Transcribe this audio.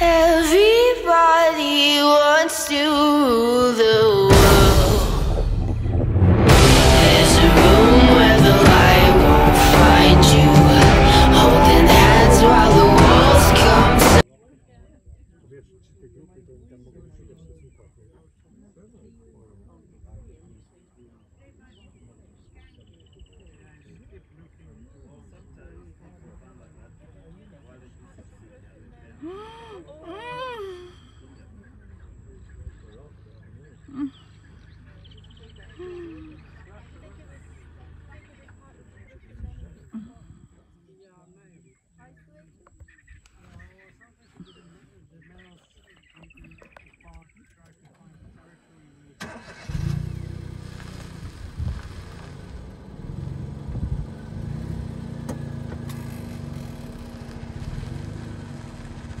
Everybody wants to rule the world. There's a room where the light won't find you. Holding hands while the walls come. something.